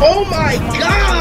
Oh my god!